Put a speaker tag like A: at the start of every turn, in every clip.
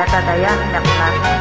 A: ya Tadaya Hinakna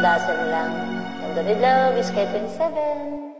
B: kadasa lang. And the love is Kevin 7.